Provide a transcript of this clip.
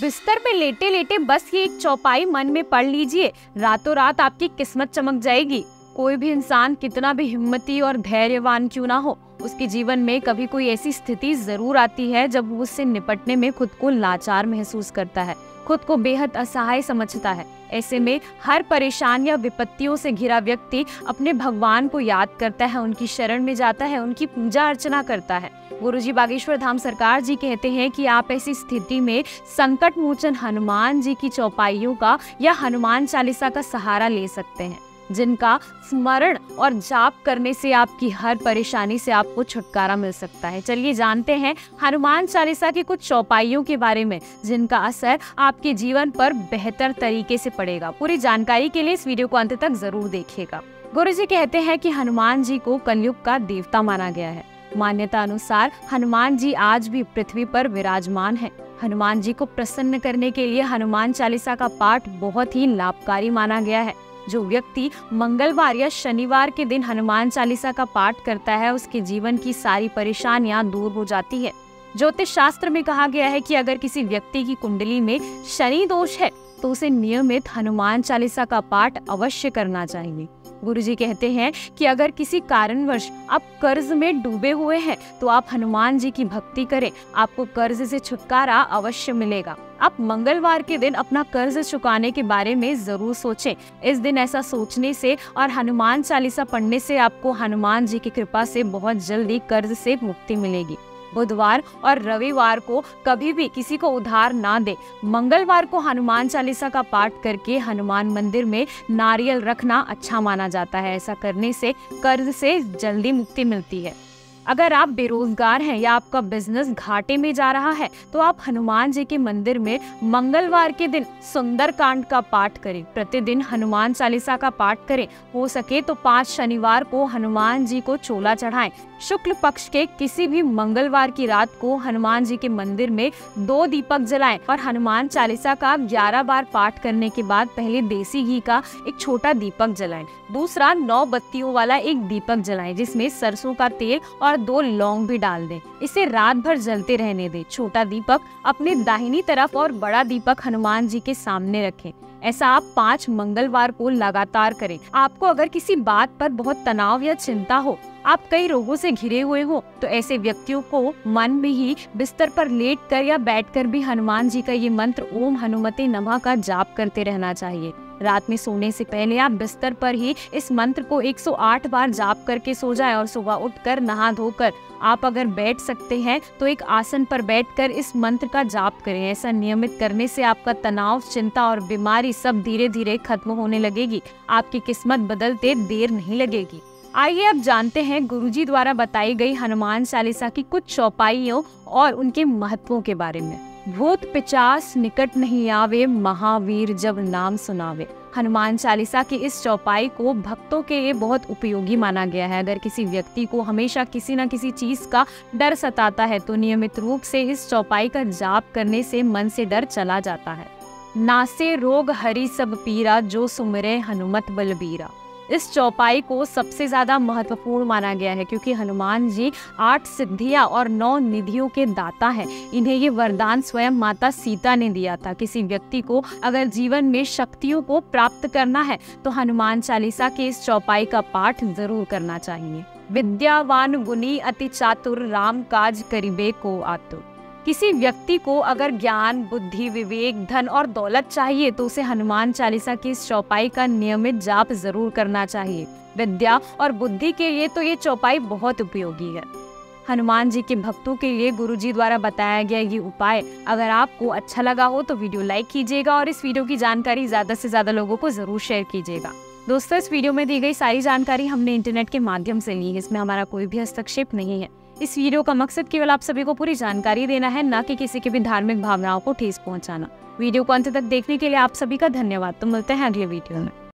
बिस्तर में लेटे लेटे बस ये एक चौपाई मन में पढ़ लीजिए। रातों रात आपकी किस्मत चमक जाएगी। कोई भी इंसान कितना भी हिम्मती और धैर्यवान क्यों ना हो। उसके जीवन में कभी कोई ऐसी स्थिति ज़रूर आती है जब वो उससे निपटने में खुद को लाचार महसूस करता है, खुद को बेहद असहाय समझता है। ऐसे में हर परेशान या विपत्तियों से घिरा व्यक्ति अपने भगवान को याद करता है, उनकी शरण में जाता है, उनकी पूजा अर्चना करता है। गुरु जी बागेश्वर धाम सरकार जी कहते हैं कि आप ऐसी स्थिति में संकट मोचन हनुमान जी की चौपाइयों का या हनुमान चालीसा का सहारा ले सकते हैं। जिनका स्मरण और जाप करने से आपकी हर परेशानी से आपको छुटकारा मिल सकता है। चलिए जानते हैं हनुमान चालीसा की कुछ चौपाइयों के बारे में, जिनका असर आपके जीवन पर बेहतर तरीके से पड़ेगा। पूरी जानकारी के लिए इस वीडियो को अंत तक ज़रूर देखिएगा। गुरु जी कहते हैं कि हनुमान जी को कलयुग का देवता माना गया है। मान्यता अनुसार हनुमान जी आज भी पृथ्वी पर विराजमान है। हनुमान जी को प्रसन्न करने के लिए हनुमान चालीसा का पाठ बहुत ही लाभकारी माना गया है। जो व्यक्ति मंगलवार या शनिवार के दिन हनुमान चालीसा का पाठ करता है, उसके जीवन की सारी परेशानियाँ दूर हो जाती है। ज्योतिष शास्त्र में कहा गया है कि अगर किसी व्यक्ति की कुंडली में शनि दोष है तो उसे नियमित हनुमान चालीसा का पाठ अवश्य करना चाहिए। गुरु जी कहते हैं कि अगर किसी कारणवश आप कर्ज में डूबे हुए हैं तो आप हनुमान जी की भक्ति करें। आपको कर्ज से छुटकारा अवश्य मिलेगा। आप मंगलवार के दिन अपना कर्ज चुकाने के बारे में ज़रूर सोचें। इस दिन ऐसा सोचने से और हनुमान चालीसा पढ़ने से आपको हनुमान जी की कृपा से बहुत जल्दी कर्ज से मुक्ति मिलेगी। बुधवार और रविवार को कभी भी किसी को उधार ना दे। मंगलवार को हनुमान चालीसा का पाठ करके हनुमान मंदिर में नारियल रखना अच्छा माना जाता है। ऐसा करने से कर्ज से जल्दी मुक्ति मिलती है। अगर आप बेरोजगार हैं या आपका बिज़नेस घाटे में जा रहा है तो आप हनुमान जी के मंदिर में मंगलवार के दिन सुंदर कांड का पाठ करें। प्रतिदिन हनुमान चालीसा का पाठ करें। हो सके तो पाँच शनिवार को हनुमान जी को चोला चढ़ाएँ। शुक्ल पक्ष के किसी भी मंगलवार की रात को हनुमान जी के मंदिर में दो दीपक जलाएँ और हनुमान चालीसा का ग्यारह बार पाठ करने के बाद पहले देसी घी का एक छोटा दीपक जलाएँ। दूसरा नौ बत्तियों वाला एक दीपक जलाएँ, जिसमें सरसों का तेल और दो लौंग भी डाल दें। इसे रात भर जलते रहने दें। छोटा दीपक अपने दाहिनी तरफ़ और बड़ा दीपक हनुमान जी के सामने रखें। ऐसा आप पाँच मंगलवार को लगातार करें। आपको अगर किसी बात पर बहुत तनाव या चिंता हो, आप कई रोगों से घिरे हुए हो तो ऐसे व्यक्तियों को मन में ही बिस्तर पर लेट कर या बैठ कर भी हनुमान जी का ये मंत्र, ओम हनुमते नमः का जाप करते रहना चाहिए। रात में सोने से पहले आप बिस्तर पर ही इस मंत्र को 108 बार जाप करके सो जाएँ और सुबह उठकर नहा धोकर आप अगर बैठ सकते हैं तो एक आसन पर बैठकर इस मंत्र का जाप करें। ऐसा नियमित करने से आपका तनाव, चिंता और बीमारी सब धीरे धीरे खत्म होने लगेगी। आपकी किस्मत बदलते देर नहीं लगेगी। आइए अब जानते हैं गुरुजी द्वारा बताई गई हनुमान चालीसा की कुछ चौपाइयों और उनके महत्वों के बारे में। भूत पिचास निकट नहीं आवे, महावीर जब नाम सुनावे। हनुमान चालीसा की इस चौपाई को भक्तों के लिए बहुत उपयोगी माना गया है। अगर किसी व्यक्ति को हमेशा किसी न किसी चीज़ का डर सताता है तो नियमित रूप से इस चौपाई का जाप करने से मन से डर चला जाता है। नासे रोग हरी सब पीरा, जो सुमरे हनुमत बलबीरा। इस चौपाई को सबसे ज़्यादा महत्वपूर्ण माना गया है क्योंकि हनुमान जी आठ सिद्धियाँ और नौ निधियों के दाता हैं। इन्हें ये वरदान स्वयं माता सीता ने दिया था। किसी व्यक्ति को अगर जीवन में शक्तियों को प्राप्त करना है तो हनुमान चालीसा के इस चौपाई का पाठ ज़रूर करना चाहिए। विद्यावान गुनी अति चातुर राम काज करीबे को आतुर। किसी व्यक्ति को अगर ज्ञान, बुद्धि, विवेक, धन और दौलत चाहिए तो उसे हनुमान चालीसा की इस चौपाई का नियमित जाप ज़रूर करना चाहिए। विद्या और बुद्धि के लिए तो ये चौपाई बहुत उपयोगी है। हनुमान जी के भक्तों के लिए गुरु जी द्वारा बताया गया ये उपाय, अगर आपको अच्छा लगा हो तो वीडियो लाइक कीजिएगा और इस वीडियो की जानकारी ज़्यादा से ज़्यादा लोगों को ज़रूर शेयर कीजिएगा। दोस्तों, इस वीडियो में दी गई सारी जानकारी हमने इंटरनेट के माध्यम से ली है, इसमें हमारा कोई भी हस्तक्षेप नहीं है। इस वीडियो का मकसद केवल आप सभी को पूरी जानकारी देना है, न कि किसी की भी धार्मिक भावनाओं को ठेस पहुंचाना। वीडियो को अंत तक देखने के लिए आप सभी का धन्यवाद। तो मिलते हैं अगले वीडियो में।